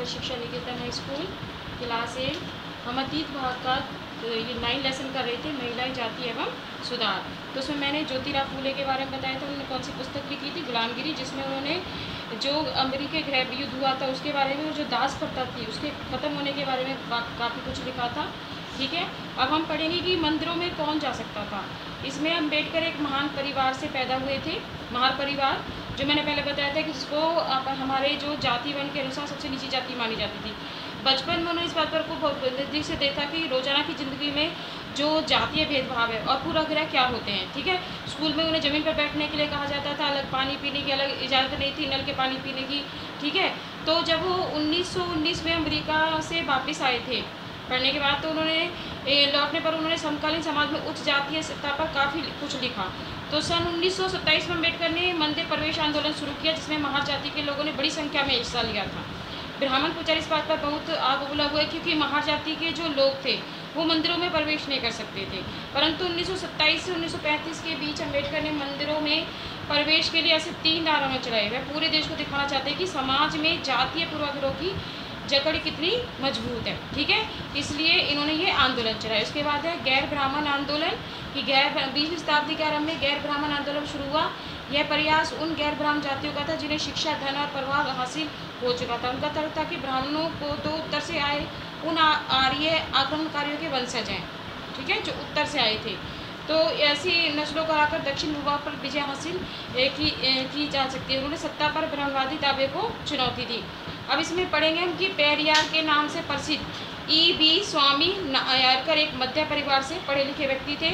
Adarsh Shiksha Niketan high school, class eight हम अतीत भाग का ये नाइन लेसन कर रहे थे, महिलाएँ जाति एवं सुधार। तो उसमें मैंने ज्योतिराव फूले के बारे में बताया था, उन्होंने कौन सी पुस्तक लिखी थी, गुलामगिरी, जिसमें उन्होंने जो अमेरिकी गृह युद्ध हुआ था, उसके बारे में और जो दास प्रथा थी, उसके ख़त्म होने के बारे में काफ़ी कुछ लिखा था, ठीक है? अब हम पढ़ेंगे कि मंदिरों में कौन जा सकता था। इसमें अंबेडकर एक महान परिवार से पैदा हुए थे, महान परिवार जो मैंने पहले बताया था कि जिसको हमारे जो जाति वन के अनुसार सबसे नीची जाति मानी जाती थी। बचपन में उन्होंने इस बात पर खूब नज़दीक से देखा कि रोज़ाना की ज़िंदगी में जो जातीय भेदभाव है और पूरा ग्रह क्या होते हैं, ठीक है? स्कूल में उन्हें ज़मीन पर बैठने के लिए कहा जाता था, अलग पानी पीने की अलग इजाज़त नहीं थी, नल के पानी पीने की, ठीक है? तो जब वो उन्नीस सौ उन्नीस में अमरीका से वापस आए थे पढ़ने के बाद तो उन्होंने लौटने पर उन्होंने समकालीन समाज में उच्च जातीय सत्ता पर काफ़ी कुछ लिखा। तो सन 1927 में अंबेडकर ने मंदिर प्रवेश आंदोलन शुरू किया, जिसमें महार जाति के लोगों ने बड़ी संख्या में हिस्सा लिया था। ब्राह्मण पुचार इस बात पर बहुत आग उबला हुआ है क्योंकि महार जाति के जो लोग थे, वो मंदिरों में प्रवेश नहीं कर सकते थे। परंतु 1927 से 1935 के बीच अंबेडकर ने मंदिरों में प्रवेश के लिए ऐसे तीन आंदोलन चलाए वह पूरे देश को दिखाना चाहते हैं कि समाज में जातीय पूर्वाग्रहों की जकड़ कितनी मज़बूत है ठीक है? इसलिए इन्होंने ये आंदोलन चलाया। उसके बाद है गैर ब्राह्मण आंदोलन कि गैर बीसवीं शताब्दी के आरंभ में गैर ब्राह्मण आंदोलन शुरू हुआ। यह प्रयास उन गैर ब्राह्मण जातियों का था जिन्हें शिक्षा धन और प्रभाव हासिल हो चुका था। उनका तर्क था कि ब्राह्मणों को तो उत्तर से आए उन आर्य आक्रमणकारियों के वंशज हैं ठीक है? जो उत्तर से आए थे। तो ऐसी नस्लों को हराकर दक्षिण भूभाग पर विजय हासिल की, की जा सकती है। उन्होंने सत्ता पर ब्रह्मवादी दावे को चुनौती दी। अब इसमें पढ़ेंगे हम कि पेरियार के नाम से प्रसिद्ध ई बी स्वामी नायरकर एक मध्य परिवार से पढ़े लिखे व्यक्ति थे।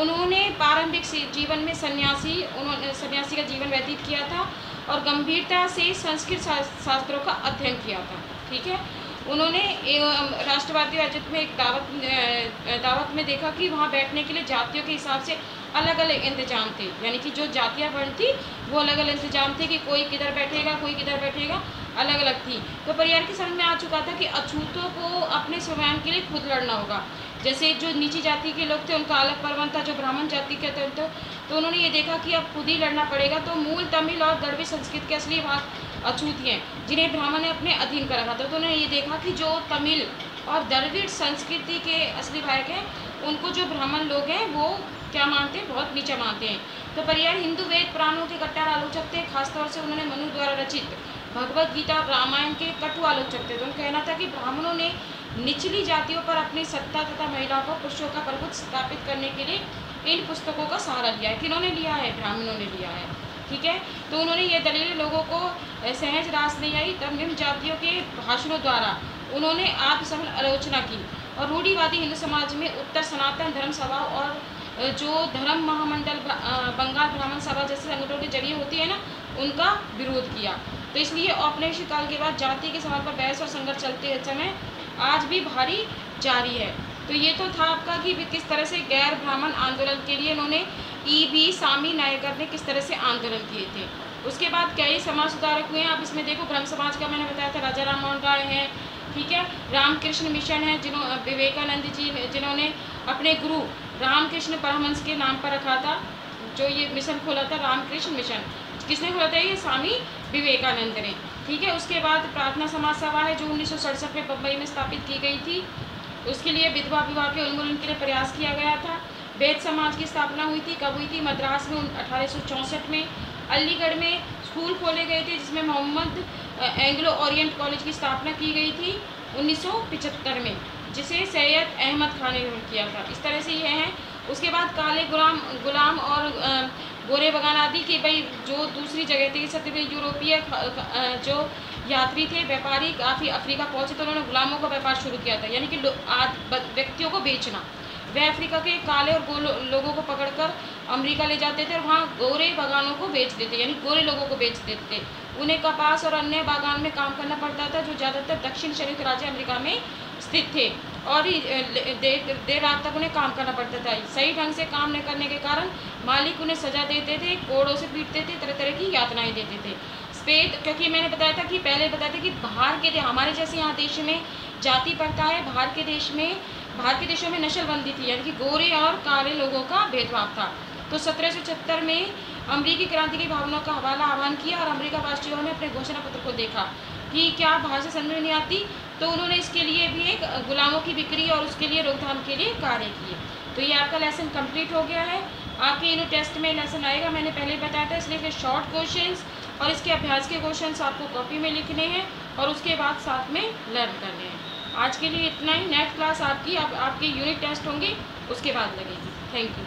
उन्होंने प्रारंभिक जीवन में सन्यासी, उन्होंने सन्यासी का जीवन व्यतीत किया था और गंभीरता से संस्कृत शास्त्रों का अध्ययन किया था, ठीक है? उन्होंने राष्ट्रवादी राजत में एक दावत दावत में देखा कि वहाँ बैठने के लिए जातियों के हिसाब से अलग अलग इंतज़ाम थे। यानी कि जो जातियाँ वर्ण थी वो अलग अलग इंतज़ाम थे कि कोई किधर बैठेगा कोई किधर बैठेगा अलग अलग थी। तो परिवार की समझ में आ चुका था कि अछूतों को अपने स्वयं के लिए खुद लड़ना होगा। जैसे जो नीची जाति के लोग थे उनका अलग प्रबंध था जो ब्राह्मण जाति के थे तो, तो उन्होंने ये देखा कि अब खुद ही लड़ना पड़ेगा। तो मूल तमिल और द्रविड़ संस्कृत के असली भाग अछूत हैं जिन्हें ब्राह्मण ने अपने अधीन कर रखा था। तो उन्होंने ये देखा कि जो तमिल और द्रविड़ संस्कृति के असली भाग हैं उनको जो ब्राह्मण लोग हैं वो क्या मानते हैं? बहुत नीचा मानते हैं। तो परियार हिंदू वेद पुराणों के कट्टर आलोचक थे खासतौर से उन्होंने मनु द्वारा रचित भगवत गीता और रामायण के कटु आलोचक थे तो उनका कहना था कि ब्राह्मणों ने निचली जातियों पर अपनी सत्ता तथा महिलाओं को पुरुषों का प्रभुत्व स्थापित करने के लिए इन पुस्तकों का सहारा लिया है। किन्होंने लिया है? ब्राह्मणों ने लिया है। ठीक है? तो उन्होंने ये दलील लोगों को सहज रास नहीं आई। तब निम्न जातियों के भाषणों द्वारा उन्होंने आत्मसफल आलोचना की। और रूढ़ीवादी हिंदू समाज में उत्तर सनातन धर्म सभा और जो धर्म महामंडल बंगाल ब्राह्मण सभा जैसे संगठनों के ज़रिए होती है ना, उनका विरोध किया। तो इसलिए औपनिवेशिक काल के बाद जाति के सवाल पर बहस और संघर्ष चलते समय आज भी भारी जारी है। तो ये तो था आपका कि किस तरह से गैर ब्राह्मण आंदोलन के लिए उन्होंने ई बी सामी नायकर ने किस तरह से आंदोलन किए थे। उसके बाद कई समाज सुधारक हुए हैं, आप इसमें देखो, ब्रह्म समाज का मैंने बताया था, राजा राम मोहन राय हैं ठीक है? रामकृष्ण मिशन है जिन्हों विवेकानंद जी जिन्होंने अपने गुरु रामकृष्ण परमहंस के नाम पर रखा था, जो ये मिशन खोला था, रामकृष्ण मिशन। किसने खोला था ये? स्वामी विवेकानंद ने। ठीक है? उसके बाद प्रार्थना समाज सभा है, जो उन्नीस सौ सड़सठ में बम्बई में स्थापित की गई थी। उसके लिए विधवा विवाह के उन्मूलन के लिए प्रयास किया गया था। वेद समाज की स्थापना हुई थी, कब हुई थी? मद्रास में अठारह सौ चौंसठ में। अलीगढ़ में स्कूल खोले गए थे, जिसमें मोहम्मद एंग्लो ओरिएंट कॉलेज की स्थापना की गई थी 1975 में, जिसे सैयद अहमद खान ने किया था। इस तरह से ये हैं, उसके बाद काले गुलाम गुलाम और गोरे बगान आदि के भाई, जो दूसरी जगह थी सत्य यूरोपीय जो यात्री थे, व्यापारी काफ़ी अफ्रीका पहुँचे तो उन्होंने गुलामों का व्यापार शुरू किया था, यानी कि व्यक्तियों को बेचना। वे अफ्रीका के काले और गोलो, लोगों को पकड़कर अमेरिका ले जाते थे और वहाँ गोरे बागानों को बेच देते, यानी गोरे लोगों को बेच देते। थे उन्हें कपास और अन्य बागान में काम करना पड़ता था, जो ज़्यादातर दक्षिण संयुक्त राज्य अमेरिका में स्थित थे। और देर देर रात तक उन्हें काम करना पड़ता था। सही ढंग से काम न करने के कारण मालिक उन्हें सजा देते थे, कोड़ों से पीटते थे तरह तरह की यातनाएँ देते थे। स्पेद क्योंकि मैंने बताया था कि, पहले बताया था कि बाहर के हमारे जैसे यहाँ देश में जाति पड़ता है, बाहर के देश में, बाहर के देशों में नशलबंदी थी, यानी कि गोरे और काले लोगों का भेदभाव था। तो सत्रह में अमरीकी क्रांति की भावनाओं का हवाला आह्वान किया और अमरीका वासियों ने अपने घोषणा पत्र को देखा कि क्या भाषा समझ में नहीं आती तो उन्होंने इसके लिए भी एक गुलामों की बिक्री और उसके लिए रोकथाम के लिए कार्य किए। तो ये आपका लेसन कंप्लीट हो गया है। आपके यूनिट टेस्ट में लेसन आएगा मैंने पहले बताया था इसलिए कि शॉर्ट क्वेश्चंस और इसके अभ्यास के क्वेश्चंस आपको कॉपी में लिखने हैं और उसके बाद साथ में लर्न करने हैं। आज के लिए इतना ही। नेक्स्ट क्लास आपकी अब आप, आपके यूनिट टेस्ट होंगे उसके बाद लगेगी। Thank you